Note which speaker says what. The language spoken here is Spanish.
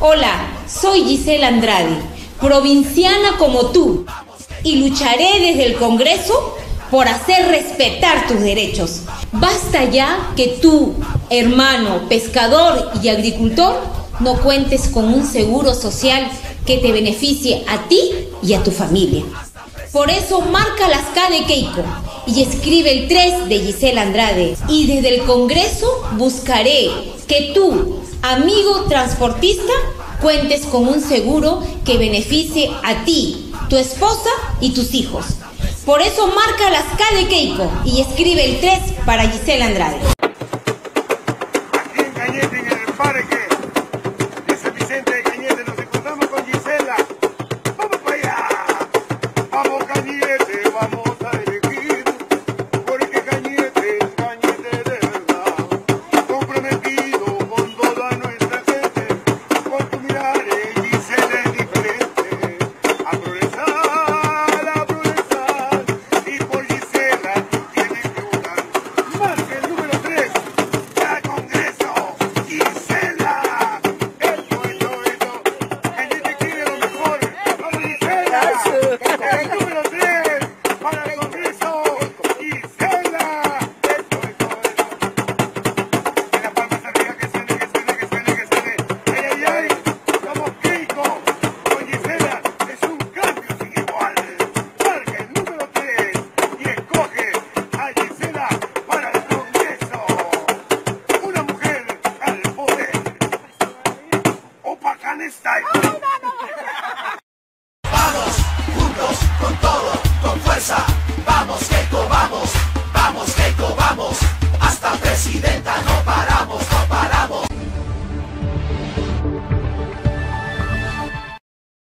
Speaker 1: Hola, soy Gisela Andrade, provinciana como tú, y lucharé desde el Congreso por hacer respetar tus derechos. Basta ya que tú, hermano, pescador y agricultor, no cuentes con un seguro social que te beneficie a ti y a tu familia. Por eso marca las K de Keiko y escribe el 3 de Gisela Andrade. Y desde el Congreso buscaré que tú, amigo transportista, cuentes con un seguro que beneficie a ti, tu esposa y tus hijos. Por eso marca las K de Keiko y escribe el 3 para Gisela Andrade. です。